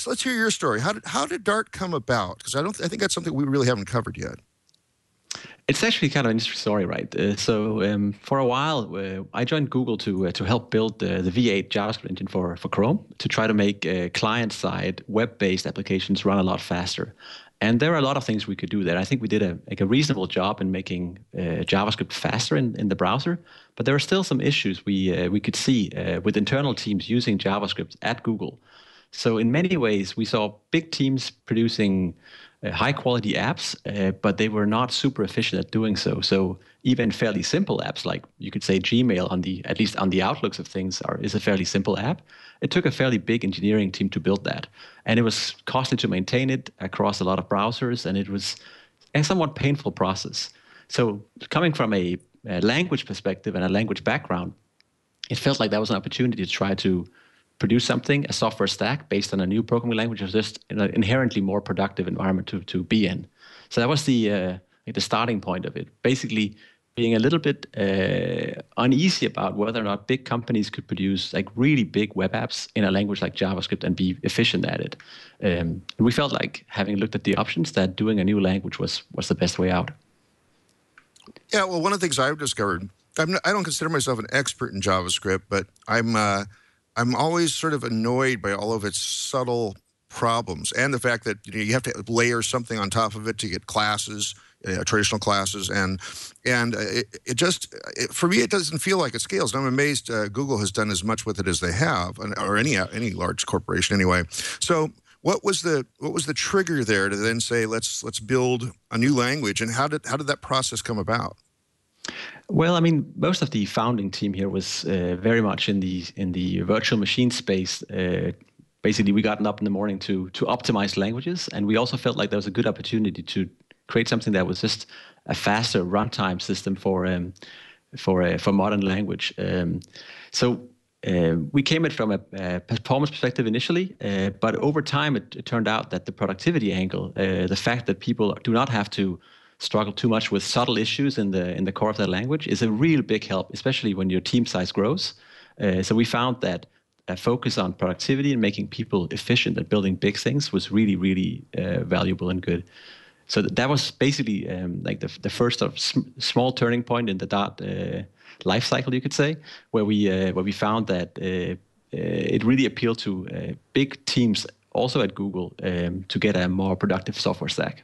let's let's hear your story. How did how did Dart come about? Because I don't I think that's something we really haven't covered yet. It's actually kind of an interesting story, right? Uh, so um, for a while, uh, I joined Google to uh, to help build the, the V8 JavaScript engine for for Chrome to try to make uh, client-side web-based applications run a lot faster. And there are a lot of things we could do there. I think we did a, like a reasonable job in making uh, JavaScript faster in, in the browser, but there are still some issues we uh, we could see with internal teams using JavaScript at Google. So in many ways, we saw big teams producing uh, high quality apps, uh, but they were not super efficient at doing so. So even fairly simple apps, like you could say Gmail on the at least on the outlooks of things, are is a fairly simple app. It took a fairly big engineering team to build that, and it was costly to maintain it across a lot of browsers, and it was a somewhat painful process. So coming from a, a language perspective and a language background, it felt like that was an opportunity to try to produce something, a software stack based on a new programming language is just an inherently more productive environment to, to be in. So that was the uh, like the starting point of it. Basically, being a little bit uh, uneasy about whether or not big companies could produce like really big web apps in a language like JavaScript and be efficient at it. Um, we felt like having looked at the options that doing a new language was was the best way out. Yeah, well, one of the things I've discovered, I'm I don't consider myself an expert in JavaScript, but I'm uh, I'm always sort of annoyed by all of its subtle problems and the fact that you, know, you have to layer something on top of it to get classes, uh, traditional classes, and and uh, it, it just it, for me it doesn't feel like it scales. And I'm amazed uh, Google has done as much with it as they have, or any any large corporation anyway. So what was the what was the trigger there to then say let's let's build a new language, and how did how did that process come about? Well, I mean, most of the founding team here was uh, very much in the in the virtual machine space. Uh, basically, we gotten up in the morning to to optimize languages, and we also felt like there was a good opportunity to create something that was just a faster runtime system for um, for uh, for modern language. Um, so. Uh, we came at from a, a, performance perspective initially, uh, but over time it, it, turned out that the productivity angle, uh, the fact that people do not have to struggle too much with subtle issues in the in the core of that language is a real big help, especially when your team size grows. Uh, so we found that a focus on productivity and making people efficient at building big things was really, really uh, valuable and good. So that was basically um, like the, the first of sm- small turning point in the Dart uh, life cycle, you could say, where we uh, where we found that uh, uh, it really appealed to big teams also at Google um, to get a more productive software stack.